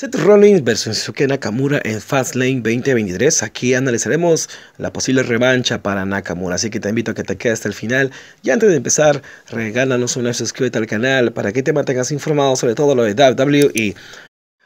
Seth Rollins versus Shusuke Nakamura en Fastlane 2023. Aquí analizaremos la posible revancha para Nakamura. Así que te invito a que te quedes hasta el final. Y antes de empezar, regálanos un like, suscríbete al canal para que te mantengas informado sobre todo lo de WWE.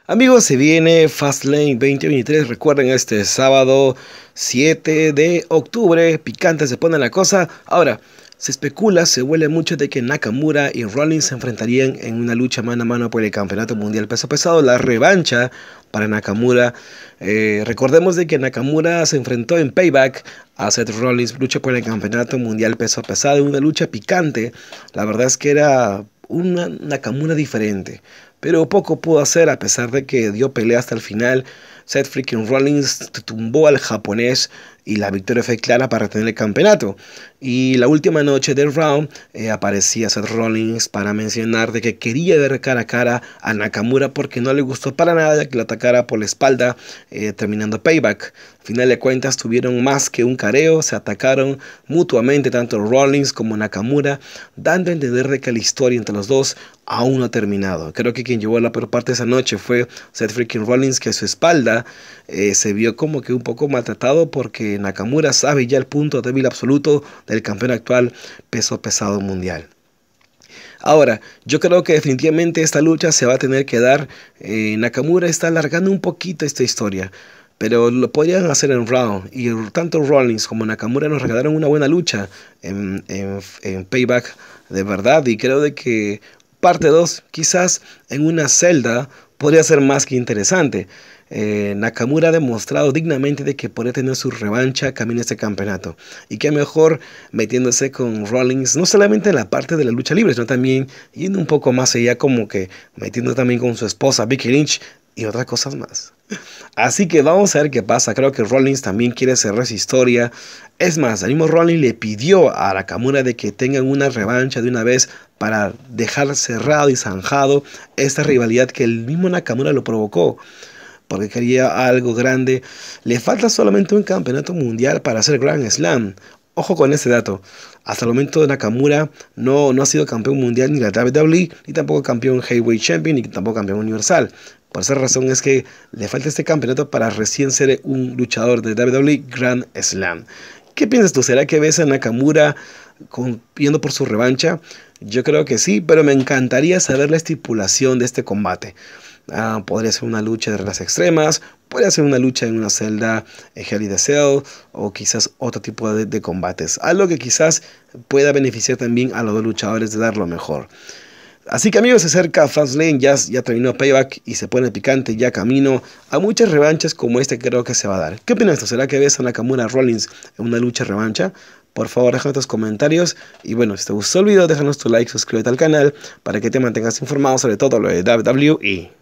Amigos, se viene Fastlane 2023. Recuerden este sábado 7 de octubre. Picante se pone la cosa. Ahora. Se especula, se huele mucho de que Nakamura y Rollins se enfrentarían en una lucha mano a mano por el Campeonato Mundial Peso Pesado, la revancha para Nakamura. Eh, recordemos de que Nakamura se enfrentó en Payback a Seth Rollins, lucha por el Campeonato Mundial Peso Pesado, una lucha picante. La verdad es que era una Nakamura diferente, pero poco pudo hacer a pesar de que dio pelea hasta el final. Seth freaking Rollins tumbó al japonés y la victoria fue clara para tener el campeonato. Y la última noche del round eh, aparecía Seth Rollins para mencionar de que quería ver cara a cara a Nakamura porque no le gustó para nada que lo atacara por la espalda eh, terminando payback. Al final de cuentas tuvieron más que un careo, se atacaron mutuamente tanto Rollins como Nakamura, dando a entender de que la historia entre los dos aún no ha terminado. Creo que quien llevó la peor parte esa noche fue Seth freaking Rollins que a su espalda eh, se vio como que un poco maltratado porque Nakamura sabe ya el punto débil absoluto del campeón actual peso pesado mundial. Ahora, yo creo que definitivamente esta lucha se va a tener que dar. Eh, Nakamura está alargando un poquito esta historia, pero lo podrían hacer en round. Y tanto Rollins como Nakamura nos regalaron una buena lucha en, en Payback de verdad. Y creo de que parte 2, quizás en una celda, podría ser más que interesante. Eh, Nakamura ha demostrado dignamente de que puede tener su revancha camino a este campeonato. Y que mejor metiéndose con Rollins, no solamente en la parte de la lucha libre, sino también yendo un poco más allá, como que metiendo también con su esposa Vicky Lynch y otras cosas más. Así que vamos a ver qué pasa. Creo que Rollins también quiere cerrar esa historia. Es más, el mismo Rollins le pidió a Nakamura de que tengan una revancha de una vez para dejar cerrado y zanjado esta rivalidad que el mismo Nakamura lo provocó porque quería algo grande. Le falta solamente un campeonato mundial para hacer Grand Slam. Ojo con ese dato. Hasta el momento Nakamura no, no ha sido campeón mundial ni la WWE, ni tampoco campeón Heavyweight Champion, ni tampoco campeón universal. Por esa razón es que le falta este campeonato para recién ser un luchador de WWE Grand Slam. ¿Qué piensas tú? ¿Será que ves a Nakamura yendo por su revancha? Yo creo que sí, pero me encantaría saber la estipulación de este combate. Ah, podría ser una lucha de reglas extremas, puede ser una lucha en una celda en Hell de Cell o quizás otro tipo de, de, combates. Algo que quizás pueda beneficiar también a los dos luchadores de dar lo mejor. Así que amigos, se acerca Fastlane, ya, ya terminó Payback y se pone picante ya camino a muchas revanchas como este creo que se va a dar. ¿Qué opinas esto? ¿Será que ves a Nakamura Rollins en una lucha revancha? Por favor, déjanos tus comentarios. Y bueno, si te gustó el video, déjanos tu like, suscríbete al canal para que te mantengas informado sobre todo lo de WWE.